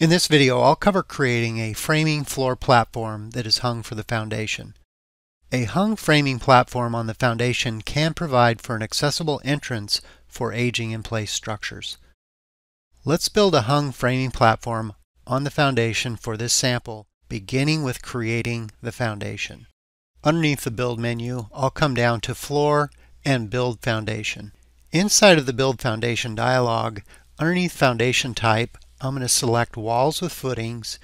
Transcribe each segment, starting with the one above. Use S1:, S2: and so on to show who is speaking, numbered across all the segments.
S1: In this video, I'll cover creating a framing floor platform that is hung for the foundation. A hung framing platform on the foundation can provide for an accessible entrance for aging in place structures. Let's build a hung framing platform on the foundation for this sample, beginning with creating the foundation. Underneath the Build menu, I'll come down to Floor and Build Foundation. Inside of the Build Foundation dialog, underneath Foundation Type, I'm going to select walls with footings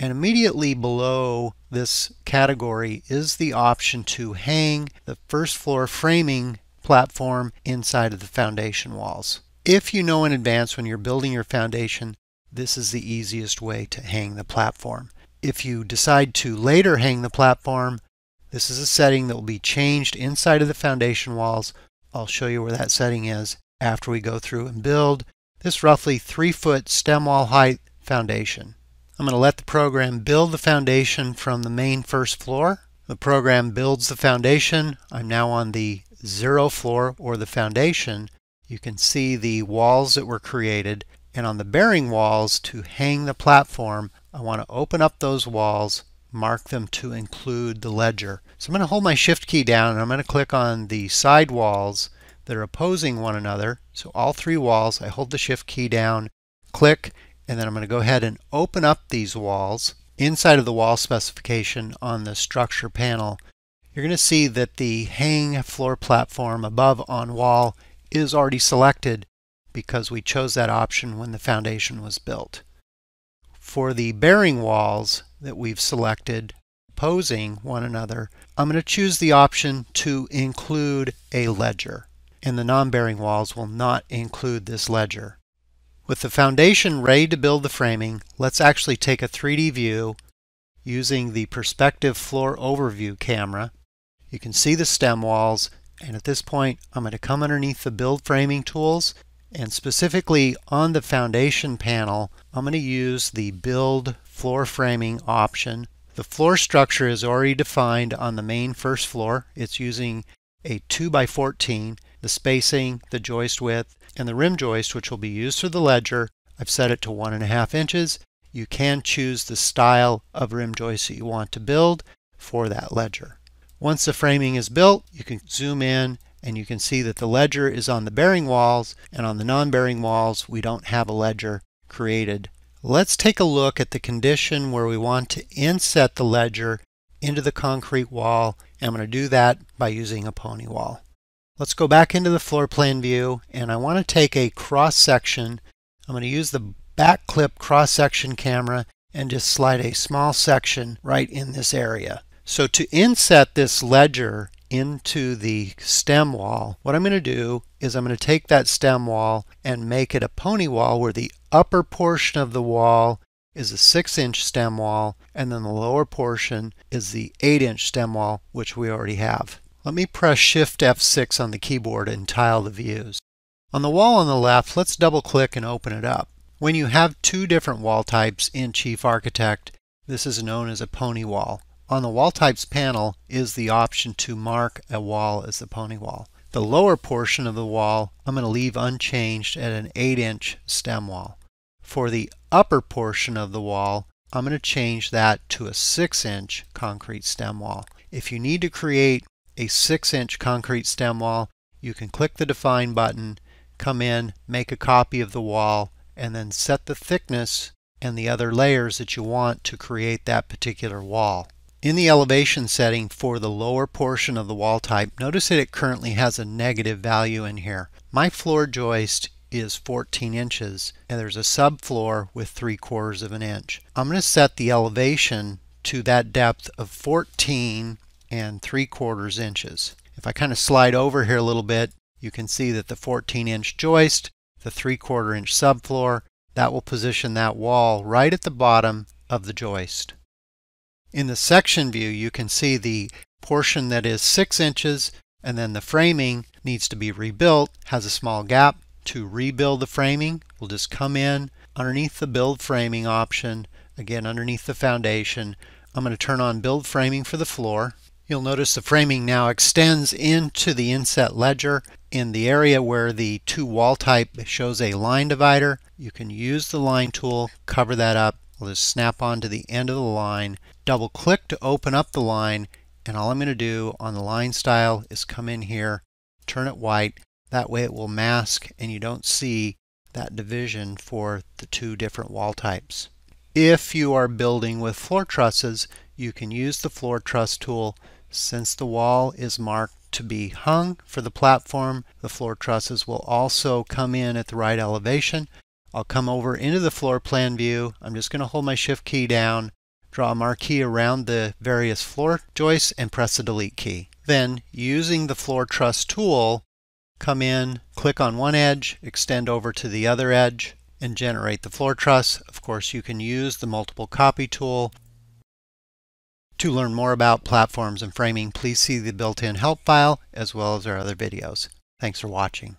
S1: and immediately below this category is the option to hang the first floor framing platform inside of the foundation walls. If you know in advance when you're building your foundation, this is the easiest way to hang the platform. If you decide to later hang the platform, this is a setting that will be changed inside of the foundation walls. I'll show you where that setting is after we go through and build this roughly 3 foot stem wall height foundation. I'm going to let the program build the foundation from the main first floor. The program builds the foundation. I'm now on the zero floor or the foundation. You can see the walls that were created and on the bearing walls to hang the platform I want to open up those walls mark them to include the ledger. So I'm going to hold my shift key down and I'm going to click on the side walls that are opposing one another. So all three walls, I hold the shift key down, click, and then I'm going to go ahead and open up these walls. Inside of the wall specification on the structure panel, you're going to see that the hang floor platform above on wall is already selected because we chose that option when the foundation was built. For the bearing walls that we've selected opposing one another, I'm going to choose the option to include a ledger and the non-bearing walls will not include this ledger. With the foundation ready to build the framing, let's actually take a 3D view using the Perspective Floor Overview camera. You can see the stem walls, and at this point I'm going to come underneath the Build Framing tools, and specifically on the foundation panel, I'm going to use the Build Floor Framing option. The floor structure is already defined on the main first floor. It's using a 2 by 14 the spacing, the joist width, and the rim joist, which will be used for the ledger. I've set it to one and a half inches. You can choose the style of rim joist that you want to build for that ledger. Once the framing is built, you can zoom in and you can see that the ledger is on the bearing walls and on the non-bearing walls we don't have a ledger created. Let's take a look at the condition where we want to inset the ledger into the concrete wall. I'm going to do that by using a pony wall. Let's go back into the floor plan view and I want to take a cross section. I'm going to use the back clip cross section camera and just slide a small section right in this area. So to inset this ledger into the stem wall, what I'm going to do is I'm going to take that stem wall and make it a pony wall where the upper portion of the wall is a 6 inch stem wall and then the lower portion is the 8 inch stem wall which we already have. Let me press Shift F6 on the keyboard and tile the views. On the wall on the left, let's double click and open it up. When you have two different wall types in Chief Architect, this is known as a pony wall. On the Wall Types panel is the option to mark a wall as the pony wall. The lower portion of the wall I'm going to leave unchanged at an 8 inch stem wall. For the upper portion of the wall, I'm going to change that to a 6 inch concrete stem wall. If you need to create a 6 inch concrete stem wall, you can click the Define button, come in, make a copy of the wall, and then set the thickness and the other layers that you want to create that particular wall. In the elevation setting for the lower portion of the wall type, notice that it currently has a negative value in here. My floor joist is 14 inches and there's a subfloor with 3 quarters of an inch. I'm going to set the elevation to that depth of 14 and 3 quarters inches. If I kind of slide over here a little bit, you can see that the 14 inch joist, the 3 quarter inch subfloor, that will position that wall right at the bottom of the joist. In the section view, you can see the portion that is 6 inches and then the framing needs to be rebuilt, has a small gap. To rebuild the framing, we'll just come in underneath the build framing option, again underneath the foundation. I'm going to turn on build framing for the floor You'll notice the framing now extends into the inset ledger. In the area where the two wall type shows a line divider, you can use the line tool, cover that up. I'll just snap on to the end of the line, double click to open up the line, and all I'm going to do on the line style is come in here, turn it white. That way it will mask and you don't see that division for the two different wall types. If you are building with floor trusses, you can use the floor truss tool. Since the wall is marked to be hung for the platform, the floor trusses will also come in at the right elevation. I'll come over into the floor plan view. I'm just going to hold my shift key down, draw a marquee around the various floor joists and press the delete key. Then using the floor truss tool, come in, click on one edge, extend over to the other edge, and generate the floor truss. Of course, you can use the multiple copy tool. To learn more about platforms and framing, please see the built-in help file as well as our other videos. Thanks for watching.